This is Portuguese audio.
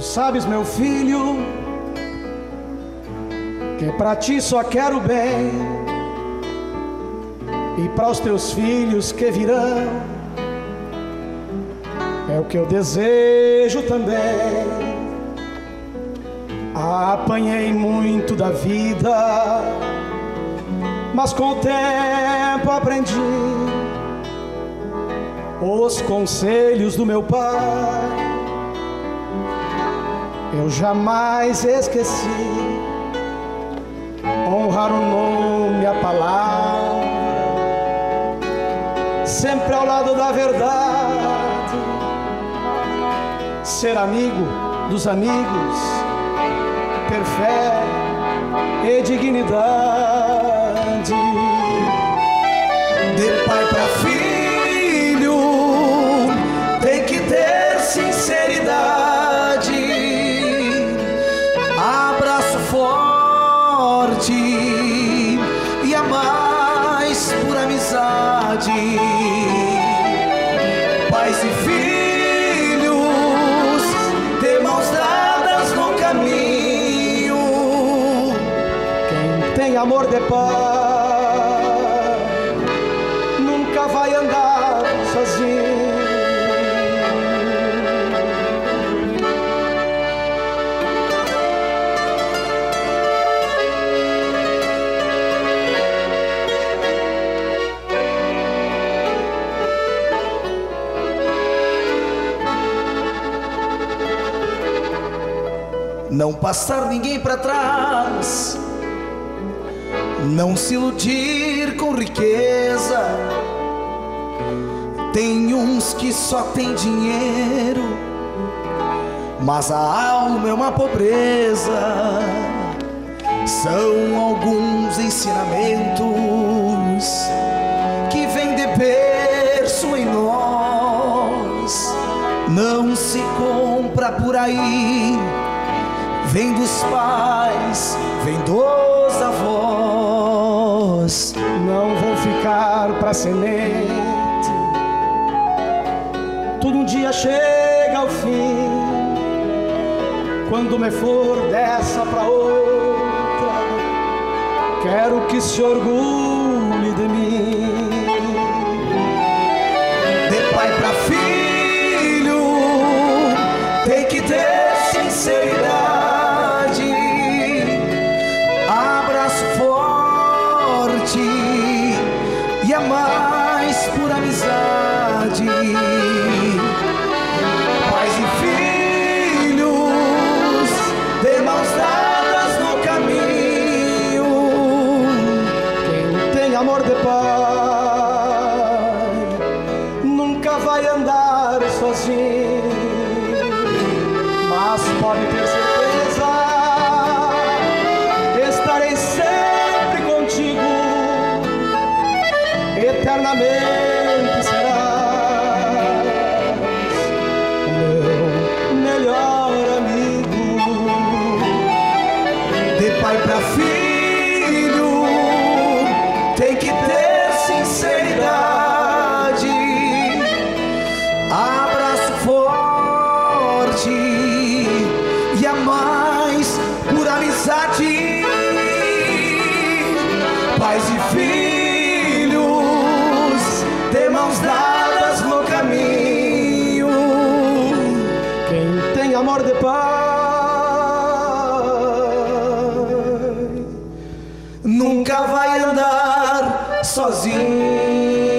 sabes, meu filho, que para ti só quero bem e para os teus filhos que virão é o que eu desejo também. Apanhei muito da vida, mas com o tempo aprendi os conselhos do meu pai. Eu jamais esqueci honrar o nome, a palavra, sempre ao lado da verdade, ser amigo dos amigos, ter fé e dignidade. Pais e filhos, de mãos dadas no caminho. Quem tem amor de pai nunca vai andar sozinho. Não passar ninguém para trás, não se iludir com riqueza. Tem uns que só tem dinheiro, mas a alma é uma pobreza. São alguns ensinamentos que vêm de berço em nós. Não se compra por aí vem dos pais, vem dos avós. Não vou ficar pra semente. Tudo um dia chega ao fim. Quando me for dessa pra outra, quero que se orgulhe pura amizade. Pais e filhos, de mãos dadas no caminho. Quem tem amor de pai nunca vai andar sozinho, mas pode ter certeza, e a mais pura amizade. nunca vai andar sozinho.